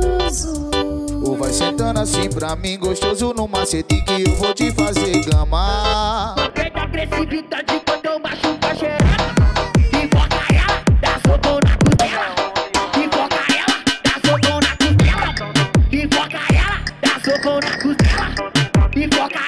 gostoso. Ou vai sentando assim pra mim, gostoso no macete que eu vou te fazer gamar. gama. Vem da agressividade tá quando eu macho pra gerar. Invoca ela, dá socão na costela. E Invoca ela, dá socão na costela. E Invoca ela, dá socão na costela. Invoca